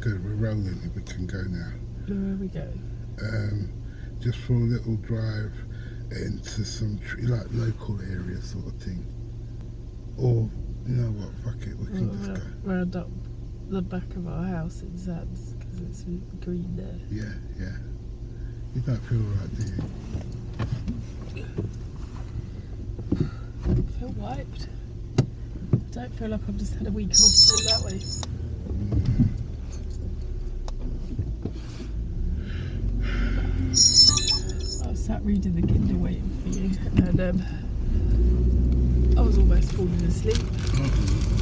good. We're rolling. We can go now. Where are we going? Um, just for a little drive into some tree, like local area sort of thing. Or you know what? Fuck it. We can just go. Round up the back of our house in Sands because it's green there. Yeah, yeah. You don't feel right, do you? I feel wiped. I don't feel like I've just had a week off put it that way. I was sat reading the Kindle waiting for you and um, I was almost falling asleep.